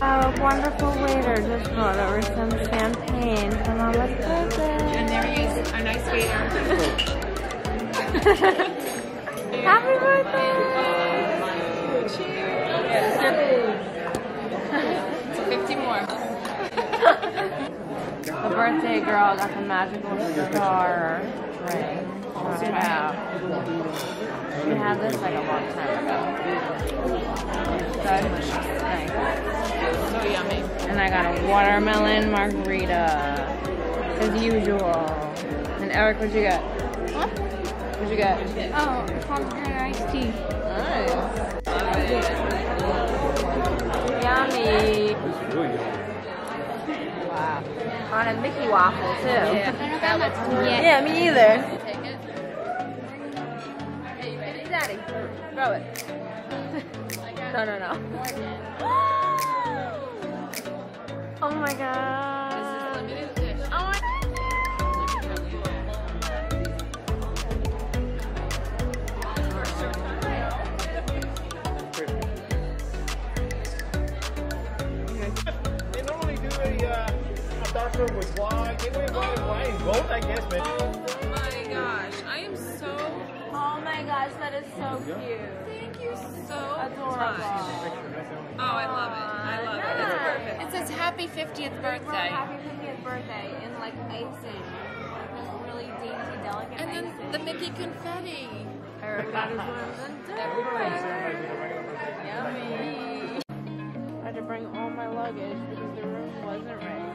A wonderful waiter just brought over some champagne for Mama's birthday. And there he is, our nice waiter. Happy birthday! So 50 more. The birthday girl got the magical star ring. It out. We had this like a long time ago. Good. Nice. So yummy. And I got a watermelon margarita, as usual. And Eric, what'd you get? What? What'd you get? Oh, pomegranate iced tea. Nice. Yummy. Wow. On a Mickey waffle too. Yeah. Yeah, me either. Throw it. no, no, no. oh my god. They normally do a, uh, a taco with white, they went white and gold, I guess, but is so cute. Thank you so Adorable. much. Oh, I love it. I love it. It's perfect. It says happy 50th birthday. Happy 50th birthday in like icing. Just really dainty, delicate And then icing. the Mickey confetti. Eric got his. Yummy. I had to bring all my luggage because the room wasn't ready.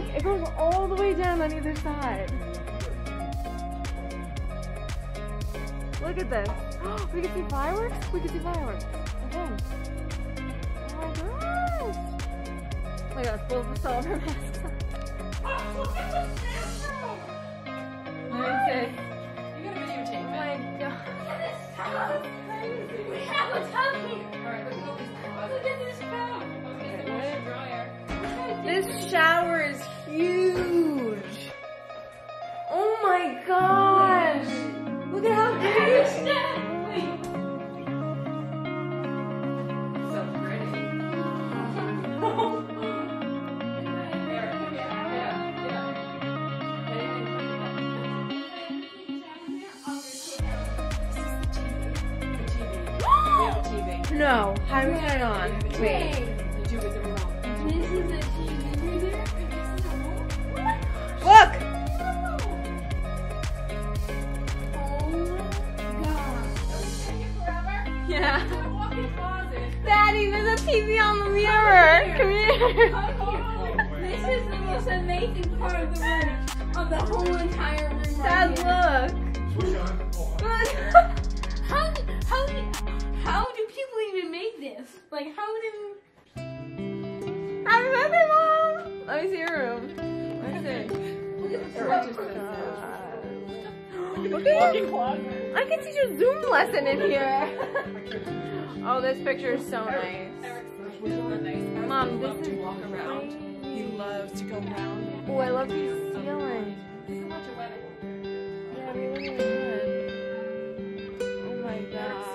Look, it goes all the way down on either side. Look at this. We can see fireworks? We can see fireworks. Again. Oh my gosh. Oh my gosh, both of us all have our masks on. Let me see. You gotta videotape Oh my god. We have a tummy. Alright, look at all Look at this cow. Okay, so wash your dryer. This shower huge. Oh my gosh. Look at how big it is. So pretty. No, how do we turn it on? Wait. This is the most amazing part of the room. Of the whole entire room. right Dad, here. look. Look. How do, how do, how do people even make this? Like how do Happy birthday, Mom. Let me see your room. Let me see. Look at you. I can teach you a Zoom lesson in here. oh, this picture is so nice. Mom, this is walk around. He loves to go round. Oh, I love these ceilings. This is much a wedding. Yeah, really good. Oh my god.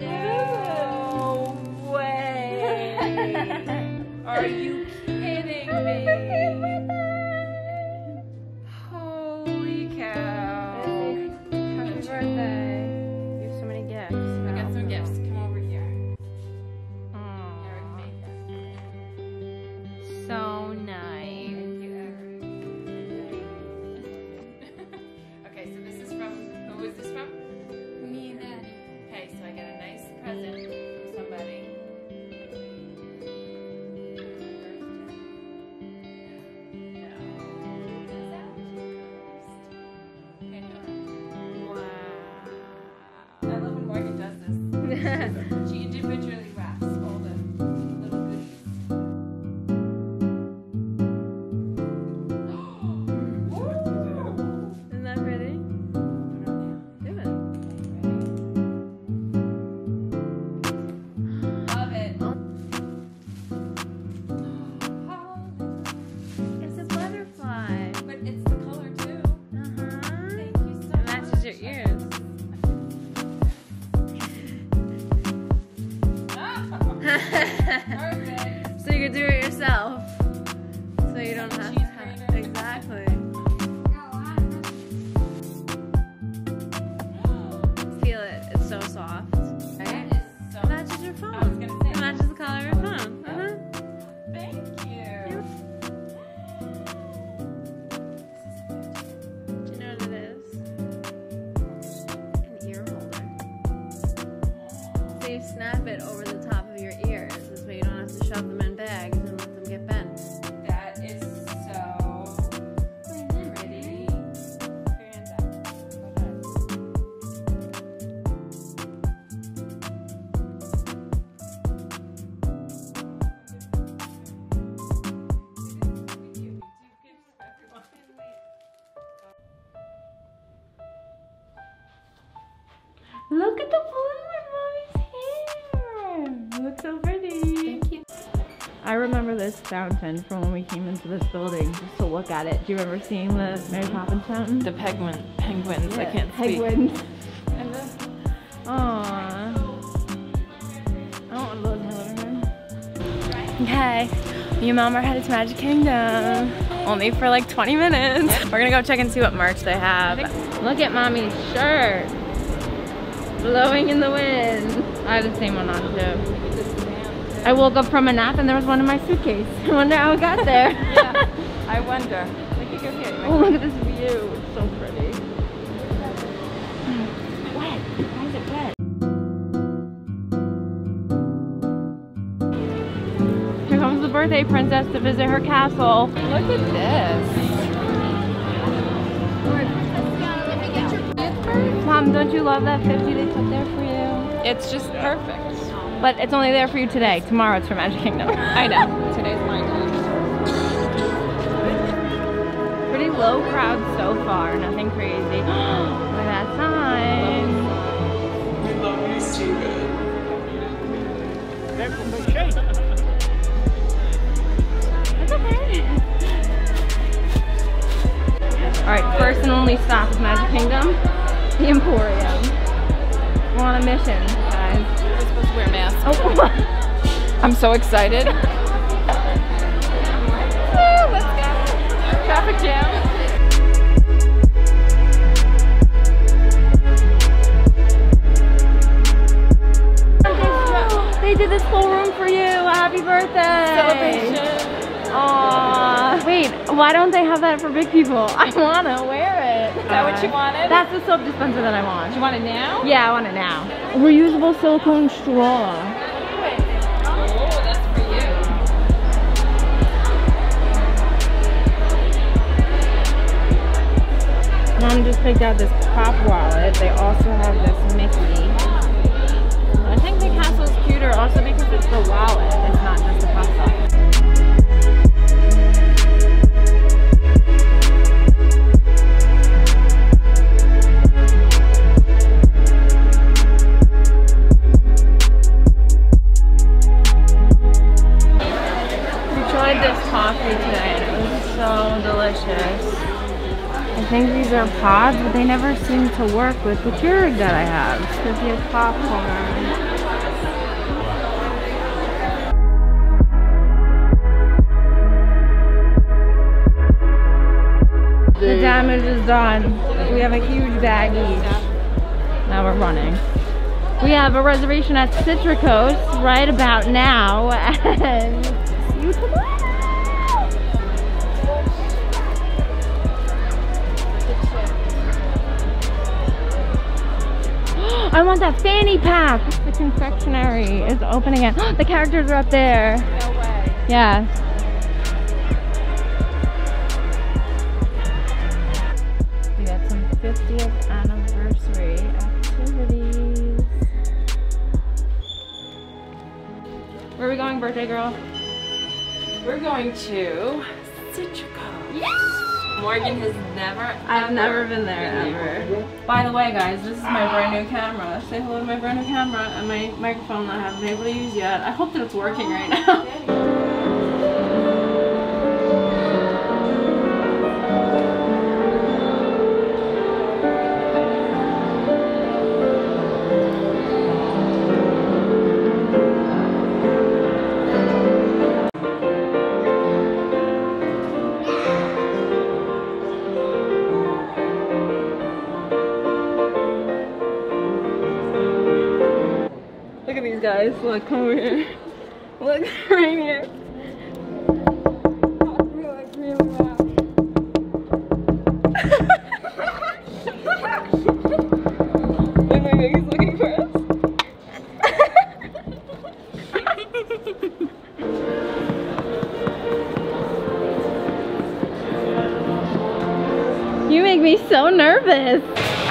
No way. Are you this fountain from when we came into this building just to look at it. Do you remember seeing the Mary Poppins fountain? The penguin, penguins. I can't speak. Penguins. And the- Aww. I want one of those in my living room. Okay, me and mom are headed to Magic Kingdom. Only for like 20 minutes. We're gonna go check and see what merch they have. Look at mommy's shirt. Blowing in the wind. I have the same one on too. I woke up from a nap and there was one in my suitcase. I wonder how it got there. Yeah. I wonder. Look at here. oh, look at this view. It's so pretty. Wet. Why is it wet? Here comes the birthday princess to visit her castle. Look at this. Mom, don't you love that 50 they put there for you? It's just perfect. But it's only there for you today. Tomorrow it's for Magic Kingdom. I know. Today's mine. Pretty low crowd so far. Nothing crazy. Look at that sign. We love you, Steven. That's a good shape. It's okay. Alright, first and only stop is Magic Kingdom. The Emporium. We're on a mission, guys. Supposed to wear masks. Oh, I'm so excited. Woo, let's go. Traffic jam. they did this whole room for you. Happy birthday. Celebration. Aww. Wait, why don't they have that for big people? I want to wear it. Is that what you wanted? That's the soap dispenser that I want. You want it now? Yeah, I want it now. Reusable silicone straw. Oh, that's for you. Mom just picked out this pop wallet. They also have this Mickey. I think Big Castle's cuter also because it's the wallet. It's not just the pop wallet. Think these are pods, but they never seem to work with the Keurig that I have. Could be a popcorn. The damage is done. We have a huge bag each. Now we're running. We have a reservation at Citricos right about now, and see you tomorrow. I want that fanny pack. The confectionery is open again. the characters are up there. No way. Yeah. We got some 50th anniversary activities. Where are we going, birthday girl? We're going to Citrico. Yes! Morgan has never. I've ever never been there been ever. By the way, guys, this is my brand new camera. Say hello to my brand new camera and my microphone that I haven't been able to use yet. I hope that it's working right now. Guys. Look, come over here. Look, right here. Look, my baby's looking for us. you make me so nervous.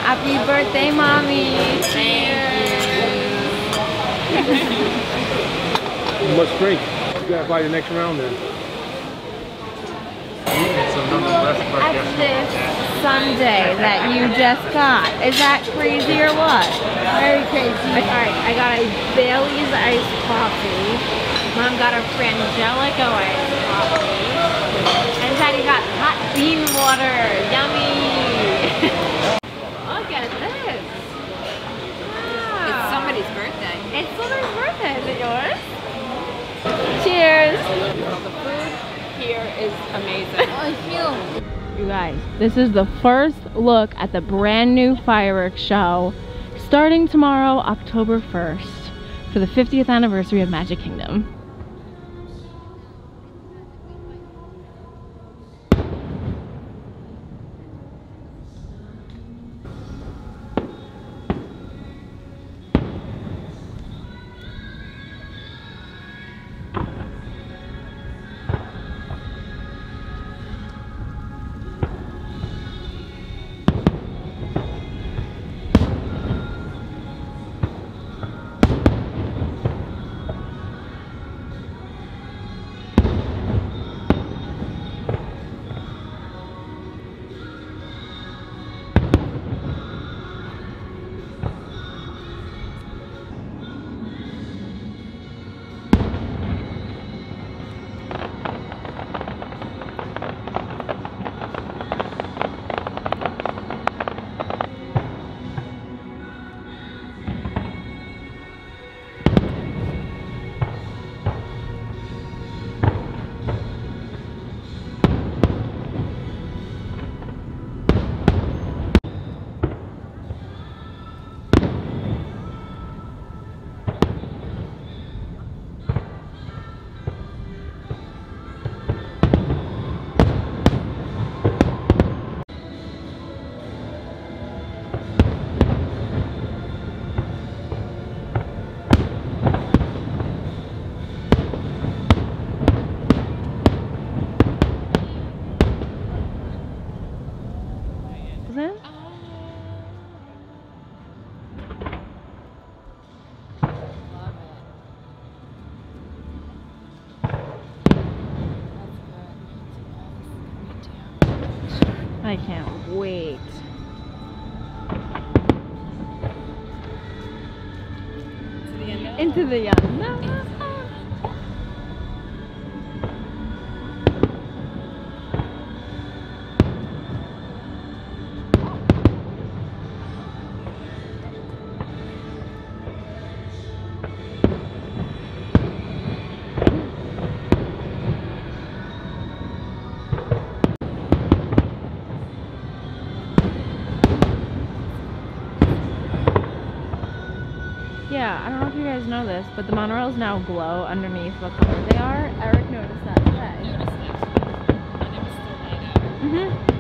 Happy birthday, mommy. You must drink. You gotta buy the next round then. So nonetheless, but At this Sunday that you just got. Is that crazy or what? Very crazy. Alright, I got a Bailey's iced coffee. Mom got a Frangelico iced coffee. And Daddy got hot bean water. Yummy. Look at this. It's Wow. somebody's It's somebody's birthday. Is it yours? Cheers. The food here is amazing. Oh, you guys, this is the first look at the brand new fireworks show starting tomorrow, October 1st, for the 50th anniversary of Magic Kingdom. I can't wait. To the end. Into the. Yeah, I don't know if you guys know this, but the monorails now glow underneath what color they are. Eric noticed that today. Noticed that. And it was still light out. Mm-hmm.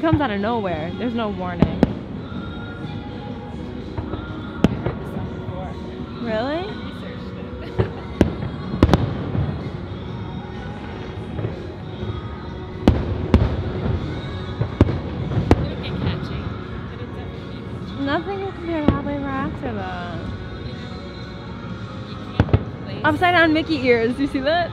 She comes out of nowhere. There's no warning. I heard this song before. Really? Researched it. It'll get catchy. It'll definitely get catchy. Nothing will compare to Happily Ever After though. Upside down Mickey ears. Do you see that?